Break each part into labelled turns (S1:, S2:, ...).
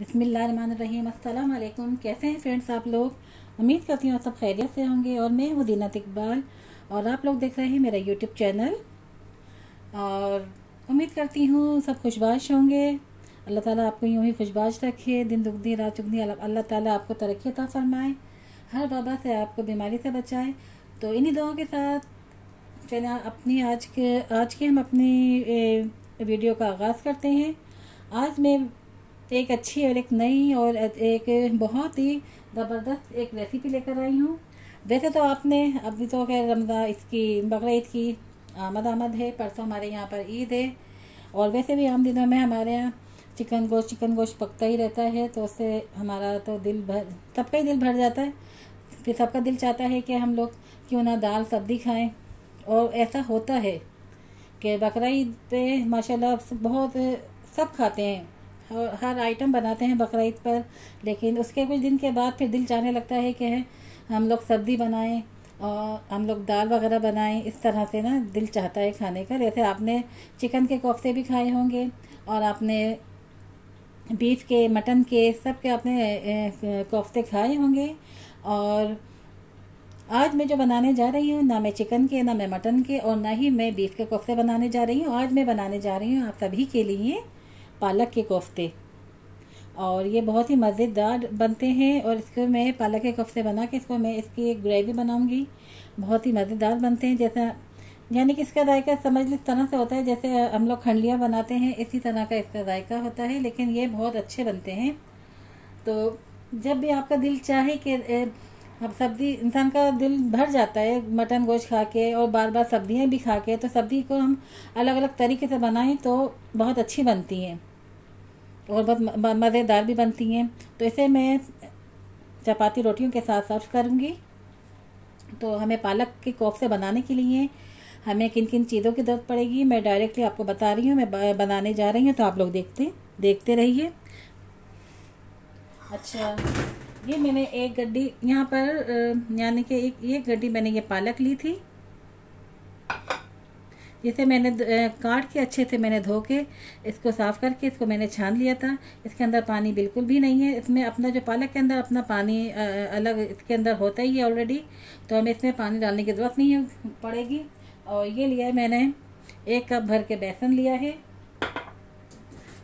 S1: बिसमीम वालेकुम कैसे हैं फ्रेंड्स आप लोग? उम्मीद करती हूँ सब खैरियत से होंगे और मैं हूँ दीनत इकबाल और आप लोग देख रहे हैं मेरा यूट्यूब चैनल और उम्मीद करती हूँ सब खुशबाश होंगे। अल्लाह ताला आपको यूँ ही खुशबाश रखे, दिन दुगनी, रात चुगनी। अल्लाह ताला आपको तरक्की अता फरमाए, हर वबा से आपको बीमारी से बचाए। तो इन्हीं दुआओं के साथ चलिए अपनी आज के आज के हम अपनी वीडियो का आगाज़ करते हैं। आज मैं एक अच्छी और एक नई और एक बहुत ही ज़बरदस्त एक रेसिपी लेकर आई हूँ। वैसे तो आपने अभी तो खैर रमज़ा इसकी बकर की आमद आमद है, परसों हमारे यहाँ पर ईद है। और वैसे भी आम दिनों में हमारे यहाँ चिकन गोश्त चिकन गोश्त पकता ही रहता है तो उससे हमारा तो दिल भर, सबका ही दिल भर जाता है। फिर सबका दिल चाहता है कि हम लोग क्यों ना दाल सब्ज़ी खाएँ। और ऐसा होता है कि बकरा पे माशाल्लाह बहुत, सब खाते हैं। हर आइटम बनाते हैं बकरा पर लेकिन उसके कुछ दिन के बाद फिर दिल चाहने लगता है कि है, हम लोग सब्ज़ी बनाएँ और हम लोग दाल वगैरह बनाएँ इस तरह से ना दिल चाहता है खाने का। जैसे आपने चिकन के कोफ्ते भी खाए होंगे और आपने बीफ के मटन के सब के आपने कोफ्ते खाए होंगे और आज मैं जो बनाने जा रही हूँ ना मैं चिकन के ना मैं मटन के और ना ही मैं बीफ के कोफ्ते बनाने जा रही हूँ। आज मैं बनाने जा रही हूँ आप सभी के लिए पालक के कोफ्ते। और ये बहुत ही मज़ेदार बनते हैं और इसको मैं पालक के कोफ्ते बना के इसको मैं इसकी एक ग्रेवी बनाऊँगी। बहुत ही मज़ेदार बनते हैं, जैसा यानी कि इसका जायका समझ इस तरह से होता है, जैसे हम लोग खंडलियाँ बनाते हैं, इसी तरह का इसका जायका होता है, लेकिन ये बहुत अच्छे बनते हैं। तो जब भी आपका दिल चाहे कि अब सब्ज़ी, इंसान का दिल भर जाता है मटन गोश्त खा के और बार बार सब्ज़ियाँ भी खा के तो सब्ज़ी को हम अलग अलग तरीके से बनाएँ तो बहुत अच्छी बनती हैं। और बहुत मज़ेदार भी बनती हैं। तो इसे मैं चपाती रोटियों के साथ सर्व करूँगी। तो हमें पालक के कोफ्ते बनाने के लिए हमें किन किन चीज़ों की ज़रूरत पड़ेगी? मैं डायरेक्टली आपको बता रही हूँ। मैं बनाने जा रही हूँ तो आप लोग देखते देखते रहिए। अच्छा ये मैंने एक गड्डी, यहाँ पर यानी कि एक एक गड्डी मैंने ये पालक ली थी। जिसे मैंने काट के, अच्छे से मैंने धो के, इसको साफ़ करके, इसको मैंने छान लिया था। इसके अंदर पानी बिल्कुल भी नहीं है। इसमें अपना जो पालक के अंदर अपना पानी अलग इसके अंदर होता ही है ऑलरेडी तो हमें इसमें पानी डालने की ज़रूरत नहीं पड़ेगी। और ये लिया है मैंने, एक कप भर के बेसन लिया है।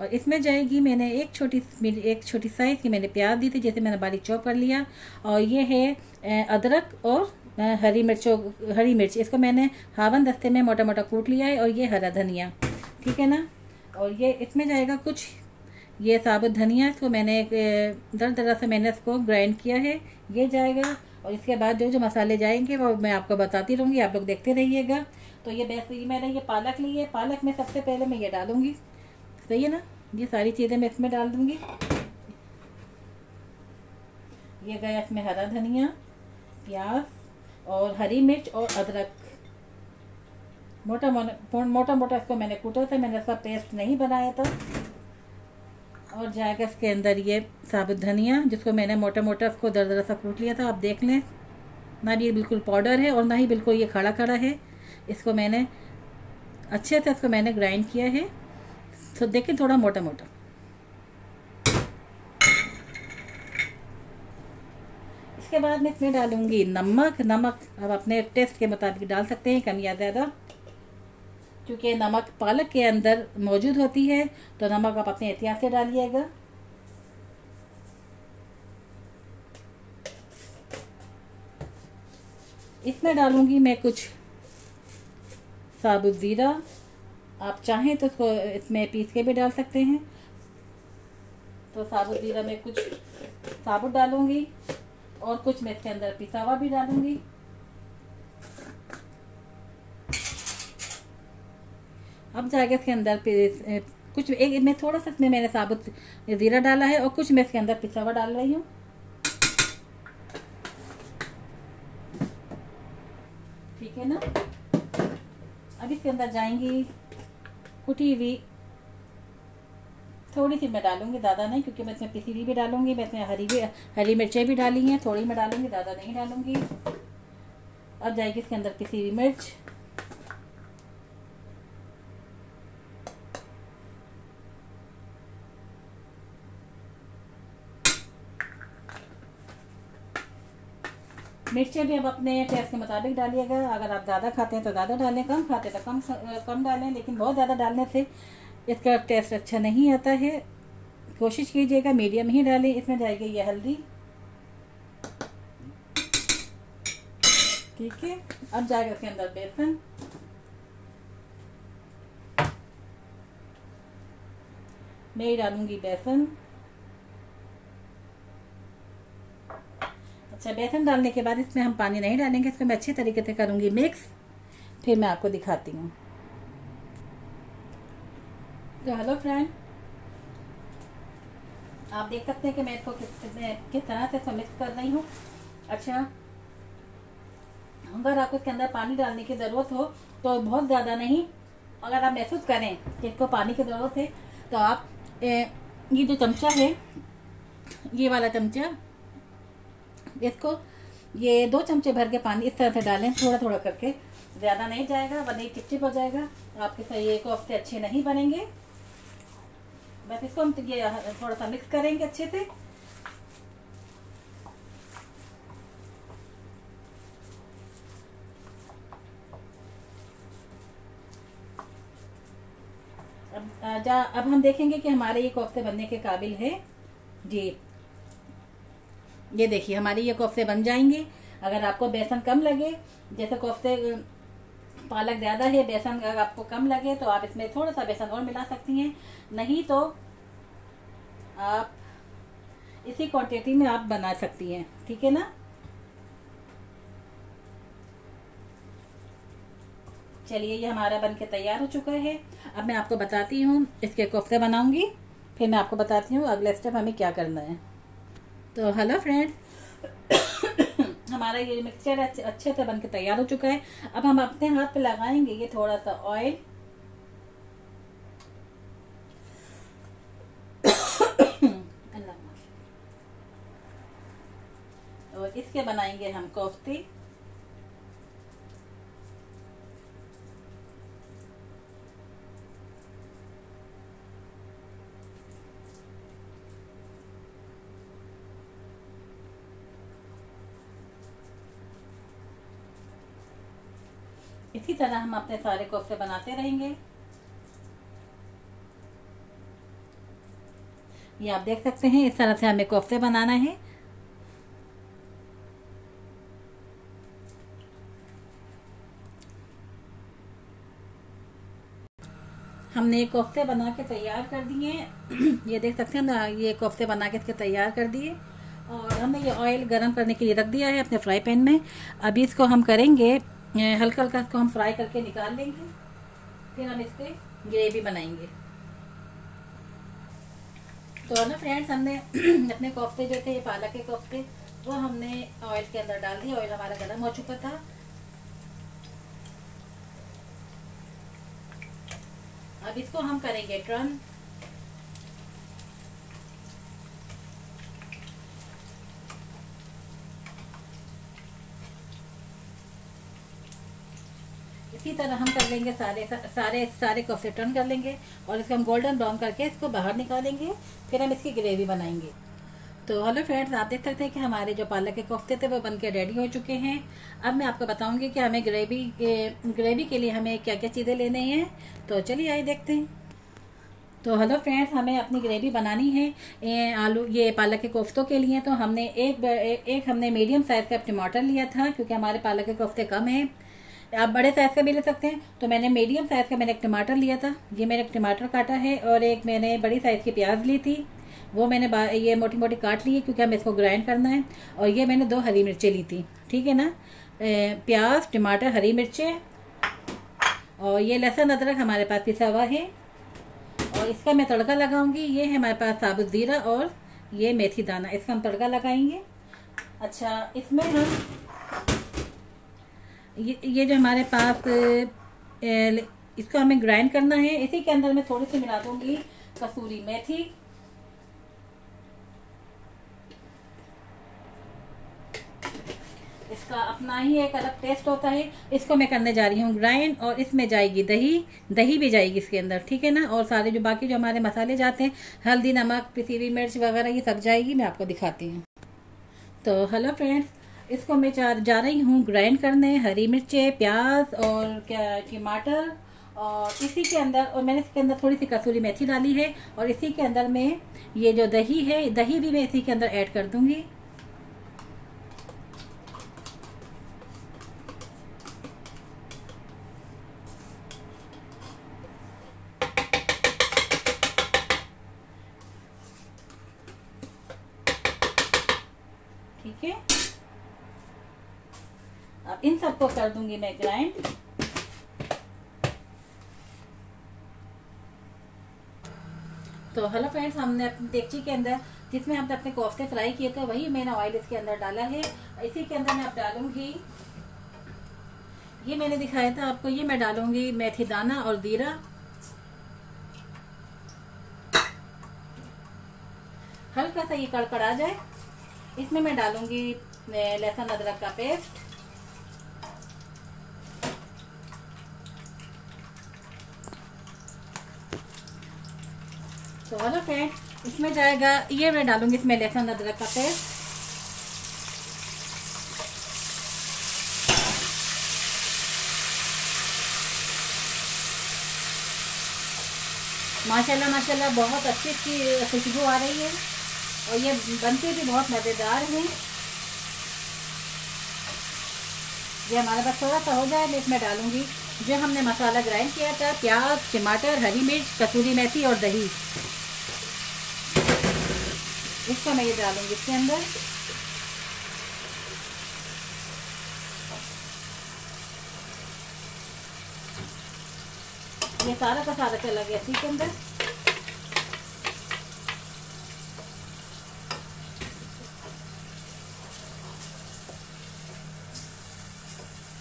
S1: और इसमें जाएगी मैंने एक छोटी एक छोटी साइज़ की मैंने प्याज दी थी, जैसे मैंने बारीक चॉप कर लिया। और ये है अदरक और हरी मिर्चों, हरी मिर्च। इसको मैंने हावन दस्ते में मोटा मोटा कूट लिया है और ये हरा धनिया। ठीक है ना? और ये इसमें जाएगा कुछ। ये साबुत धनिया, इसको मैंने दर दरा से मैंने इसको ग्राइंड किया है। ये जाएगा और इसके बाद जो जो मसाले जाएँगे वो मैं आपको बताती रहूँगी। आप लोग देखते रहिएगा। तो ये बेस, ये मैंने ये पालक ली है। पालक में सबसे पहले मैं ये डालूँगी। सही है ना? ये सारी चीज़ें मैं इसमें डाल दूँगी। ये गया इसमें हरा धनिया, प्याज और हरी मिर्च और अदरक। मोटा मोटा मोटा इसको मैंने कूटा था, मैंने इसका पेस्ट नहीं बनाया था। और जाएगा इसके अंदर ये साबुत धनिया, जिसको मैंने मोटा मोटा इसको दर दरा सा कूट लिया था, आप देख लें। ना ये बिल्कुल पाउडर है और ना ही बिल्कुल ये खड़ा खड़ा है। इसको मैंने अच्छे से इसको मैंने ग्राइंड किया है। तो देखें थोड़ा मोटा मोटा। इसके बाद मैं इसमें डालूँगी नमक। नमक अब अपने टेस्ट के मुताबिक डाल सकते हैं, कम या ज़्यादा। क्योंकि नमक पालक के अंदर मौजूद होती है तो नमक आप अपने एहतियात से डालिएगा। इसमें डालूँगी मैं कुछ साबुत ज़ीरा। आप चाहें तो इसको इसमें पीस के भी डाल सकते हैं। तो साबुत ज़ीरा में कुछ साबुत डालूँगी। और कुछ मैं इसके अंदर पिसा हुआ भी डालूँगी। अब जाएगा इसके अंदर कुछ एक मैं थोड़ा सा इसमें मैंने साबुत ज़ीरा डाला है और कुछ मैं इसके अंदर पिसा हुआ डाल रही हूँ। ठीक है ना? अब इसके अंदर जाएँगी कुटी हुई थोड़ी सी मैं डालूँगी, ज़्यादा नहीं, क्योंकि मैं इसमें पिसीरी भी डालूँगी, मैं इसमें हरी भी, हरी मिर्चें भी डाली हैं, थोड़ी मैं डालूँगी, ज़्यादा नहीं डालूँगी। अब जाएगी इसके अंदर पिसी हुई मिर्च। मिर्चें भी अब अपने टेस्ट के मुताबिक डालिएगा। अगर आप ज़्यादा खाते हैं तो ज़्यादा डालें, कम खाते हैं तो कम कम डालें, लेकिन बहुत ज़्यादा डालने से इसका टेस्ट अच्छा नहीं आता है। कोशिश कीजिएगा मीडियम ही डालें, इसमें जाएगी ये हल्दी। ठीक है, अब जाएगा इसके अंदर बेसन। मैं डालूँगी बेसन। अच्छा बेसन डालने के बाद इसमें हम पानी नहीं डालेंगे, इसको मैं अच्छे तरीके से करूँगी मिक्स फिर मैं आपको दिखाती हूँ। हेलो फ्रेंड आप देख सकते हैं कि मैं इसको किस तरह से इसको मिक्स कर रही हूँ। अच्छा अगर आपको इसके अंदर पानी डालने की ज़रूरत हो तो बहुत ज़्यादा नहीं। अगर आप महसूस करें कि इसको पानी की ज़रूरत है तो आप ए, ये जो चमचा है ये वाला चमचा इसको ये दो चमचे भर के पानी इस तरह से डालें थोड़ा थोड़ा करके। ज़्यादा नहीं जाएगा वरना चिपचिप हो जाएगा आपके सही ये कोफ्ते अच्छे नहीं बनेंगे। बस इसको हम ये थोड़ा सा मिक्स करेंगे अच्छे से। अब जा, अब हम देखेंगे कि हमारे ये कोफ्ते बनने के काबिल है। जी। ये देखिए, हमारे ये कोफ्ते बन जाएँगे। अगर आपको बेसन कम लगे, जैसे कोफ्ते पालक ज़्यादा है, बेसन अगर आपको कम लगे तो आप इसमें थोड़ा सा बेसन और मिला सकती हैं। नहीं तो आप इसी क्वांटिटी में आप बना सकती हैं, ठीक है ना? चलिए, ये हमारा बन के तैयार हो चुका है। अब मैं आपको बताती हूँ, इसके कोफ्ते बनाऊँगी, फिर मैं आपको बताती हूँ अगले स्टेप हमें क्या करना है। तो हेलो फ्रेंड्स हमारा ये मिक्सचर अच्छे से बनके तैयार हो चुका है। अब हम अपने हाथ पे लगाएँगे ये थोड़ा सा ऑयल और इसके बनाएँगे हम कोफ्ते इसी तरह हम अपने सारे कोफ्ते बनाते रहेंगे। ये आप देख सकते हैं, इस तरह से हमें कोफ्ते बनाना है। हमने कोफ्ते बना के तैयार कर दिए ये देख सकते हैं ना ये कोफ्ते बना के इसके तैयार कर दिए। और हमने ये ऑयल गरम करने के लिए रख दिया है अपने फ्राई पैन में। अभी इसको हम करेंगे हल्का हल्का इसको हम फ्राई करके निकाल लेंगे। फिर हम इसके ग्रेवी बनाएँगे। तो ना फ्रेंड्स हमने अपने कोफ्ते जो थे, ये पालक के कोफ्ते, वो हमने ऑयल के अंदर डाल दिए। ऑयल हमारा गर्म हो चुका था। अब इसको हम करेंगे टर्न इसी तरह हम कर लेंगे सारे सारे सारे को कोफ्ते टर्न कर लेंगे और इसको हम गोल्डन ब्राउन करके इसको बाहर निकालेंगे, फिर हम इसकी ग्रेवी बनाएँगे। तो हेलो फ्रेंड्स आप देख सकते हैं कि हमारे जो पालक के कोफ्ते थे वो बनके रेडी हो चुके हैं। अब मैं आपको बताऊँगी कि हमें ग्रेवी के ग्रेवी के लिए हमें क्या क्या चीज़ें लेने हैं। तो चलिए आइए देखते हैं। तो हेलो फ्रेंड्स हमें अपनी ग्रेवी बनानी है आलू, ये पालक के कोफ्तों के लिए। तो हमने एक एक हमने मीडियम साइज़ का टमाटर लिया था, क्योंकि हमारे पालक के कोफ्ते कम हैं। आप बड़े साइज़ का भी ले सकते हैं। तो मैंने मीडियम साइज़ का, मैंने एक टमाटर लिया था। ये मैंने एक टमाटर काटा है और एक मैंने बड़ी साइज़ की प्याज ली थी। वो मैंने ये मोटी मोटी काट ली है क्योंकि हमें इसको ग्राइंड करना है। और ये मैंने दो हरी मिर्चें ली थी। ठीक है ना? प्याज टमाटर हरी मिर्चें और ये लहसुन, अदरक हमारे पास पिसा हुआ है। और इसका मैं तड़का लगाऊँगी। ये है हमारे पास साबुत ज़ीरा और ये मेथी दाना। इसका हम तड़का लगाएँगे। अच्छा इसमें हम ये जो हमारे पास इसको हमें ग्राइंड करना है। इसी के अंदर मैं थोड़ी सी मिला दूँगी कसूरी मेथी। इसका अपना ही एक अलग टेस्ट होता है। इसको मैं करने जा रही हूँ ग्राइंड और इसमें जाएगी दही। दही भी जाएगी इसके अंदर, ठीक है ना? और सारे जो बाकी जो हमारे मसाले जाते हैं, हल्दी, नमक पिसी हुई मिर्च वगैरह, ये सब जाएगी, मैं आपको दिखाती हूँ। तो हेलो फ्रेंड्स इसको मैं जा, रही हूँ ग्राइंड करने हरी मिर्चें प्याज और क्या टमाटर और इसी के अंदर और मैंने इसके अंदर थोड़ी सी कसूरी मेथी डाली है और इसी के अंदर मैं ये जो दही है दही भी मैं इसी के अंदर ऐड कर दूँगी। दूँगी मैं ग्राइंड तो हेलो फ्रेंड्स हमने अपनी डेगची के अंदर, जिसमें हमने अपने कोफ्ते फ्राई किए थे, वही मैंने ऑयल इसके अंदर डाला है. इसी के अंदर मैं अब डालूँगी, ये मैंने दिखाया था आपको, ये मैं डालूँगी मेथी दाना और जीरा. हल्का सा ये कड़कड़ा जाए. इसमें मैं डालूँगी लहसुन अदरक का पेस्ट तो हेलो फ्रेंड इसमें जाएगा, ये मैं डालूँगी, इसमें लहसुन, अदरक का पेस्ट। माशाल्लाह माशाल्लाह, बहुत अच्छी अच्छी खुशबू आ रही है, और ये बनते भी बहुत मज़ेदार हैं। ये हमारे पास थोड़ा सा हो जाए, मैं इसमें डालूँगी। जो हमने मसाला ग्राइंड किया था, प्याज, टमाटर, हरी मिर्च, कसूरी मेथी और दही। इसको मैं ये डालूँगी इसके अंदर। ये सारा का सारा चला गया इसी के अंदर।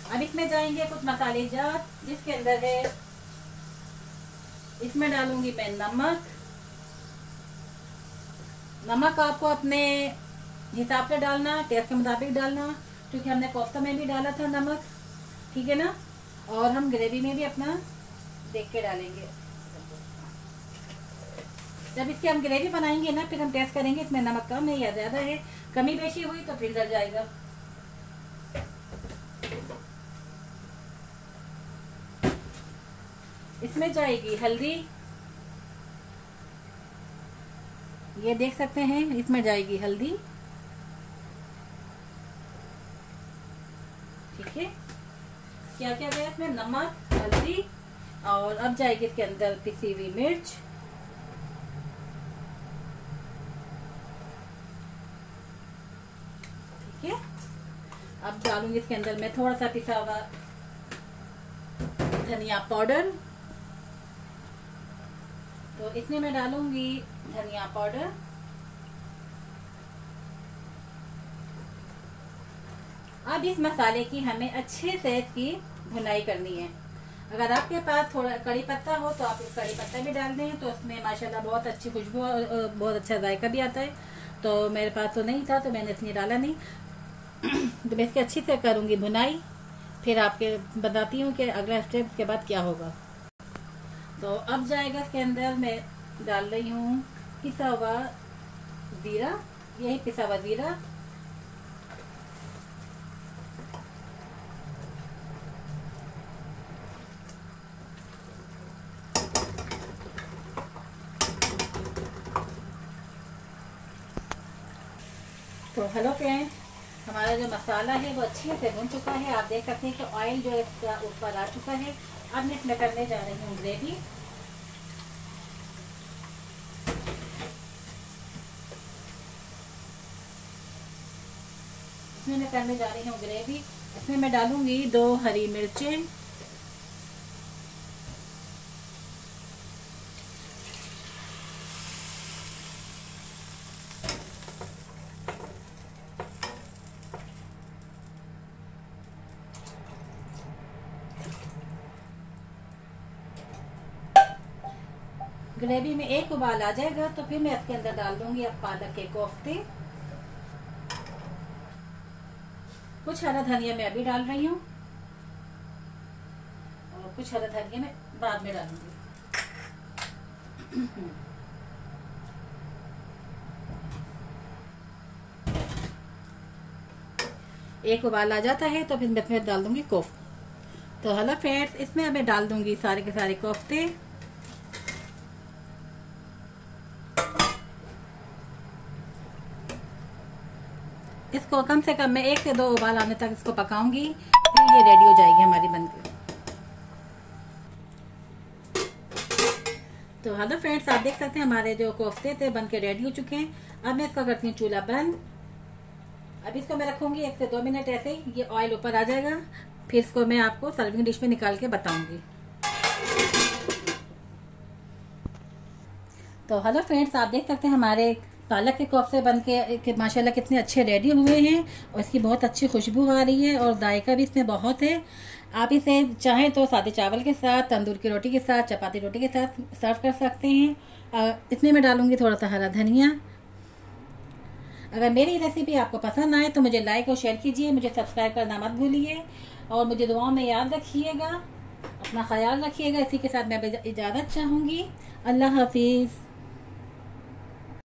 S1: अब इसमें जाएँगे कुछ मसाले जात जिसके अंदर है। इसमें डालूँगी मैं नमक। नमक आपको अपने हिसाब से डालना, टेस्ट के मुताबिक डालना, क्योंकि हमने कोफ्ता में भी डाला था नमक, ठीक है ना? और हम ग्रेवी में भी अपना देख के डालेंगे। जब इसकी हम ग्रेवी बनाएँगे ना, फिर हम टेस्ट करेंगे, इसमें नमक कम है या ज़्यादा है। कमी बेशी हुई तो फिर डर जाएगा। इसमें जाएगी हल्दी ये देख सकते हैं, इसमें जाएगी हल्दी। ठीक है? क्या क्या गया इसमें? नमक, हल्दी, और अब जाएगी इसके अंदर पिसी हुई मिर्च। ठीक है? अब डालूँगी इसके अंदर मैं थोड़ा सा पिसा हुआ धनिया पाउडर। तो इसमें मैं डालूँगी धनिया पाउडर। अब इस मसाले की हमें अच्छे से इसकी भुनाई करनी है। अगर आपके पास थोड़ा कड़ी पत्ता हो तो आप कड़ी पत्ता भी डाल दें तो उसमें माशाल्लाह बहुत अच्छी खुशबू और बहुत अच्छा जायका भी आता है। तो मेरे पास तो नहीं था तो मैंने इसलिए डाला नहीं। तो मैं इसकी अच्छी से करूँगी भुनाई, फिर आपके बताती हूँ कि अगला स्टेप के बाद क्या होगा। तो अब जाएगा इसके अंदर मैं डाल रही हूँ पिसा हुआ ज़ीरा, यही पिसा हुआ ज़ीरा। तो हेलो फ्रेंड्स, हमारा जो मसाला है वो अच्छे से भुन चुका है। आप देख सकते हैं कि ऑयल जो है इसका ऊपर आ चुका है। अब मैं इसमें करने जा रही हूँ ग्रेवी इसमें मैं करने जा रही हूँ ग्रेवी इसमें मैं डालूँगी दो हरी मिर्चें। ग्रेवी में एक उबाल आ जाएगा तो फिर मैं इसके अंदर डाल दूँगी अब पालक के कोफ्ते। कुछ हरा धनिया मैं अभी डाल रही हूँ, और कुछ हरा धनिया मैं बाद में डालूँगी। एक उबाल आ जाता है तो फिर मैं इसमें डाल दूँगी कोफ्त। तो हेलो फ्रेंड्स, इसमें मैं डाल दूँगी सारे के सारे कोफ्ते। इसको कम से कम मैं एक से दो उबाल आने तक इसको पकाऊँगी, फिर ये रेडी हो जाएगी हमारी बनकर तो हेलो फ्रेंड्स आप देख सकते हैं हमारे जो कोफ्ते थे बन के रेडी हो चुके हैं। अब मैं इसका करती हूँ चूल्हा बंद। अब इसको मैं रखूँगी एक से दो मिनट ऐसे ही, ये ऑयल ऊपर आ जाएगा। फिर इसको मैं आपको सर्विंग डिश में निकाल के बताऊँगी। तो हेलो फ्रेंड्स आप देख सकते हैं हमारे पालक के कोफ्ते बन के माशाल्लाह कितने अच्छे रेडी हुए हैं और इसकी बहुत अच्छी खुशबू आ रही है और जायका भी इसमें बहुत है। आप इसे चाहें तो सादे चावल के साथ, तंदूर की रोटी के साथ, चपाती रोटी के साथ सर्व कर सकते हैं। इसमें मैं डालूँगी थोड़ा सा हरा धनिया। अगर मेरी रेसिपी आपको पसंद आए तो मुझे लाइक और शेयर कीजिए, मुझे सब्सक्राइब करना मत भूलिए और मुझे दुआओं में याद रखिएगा। अपना ख्याल रखिएगा, इसी के साथ मैं इजाज़त चाहूँगी। अल्लाह हाफिज़।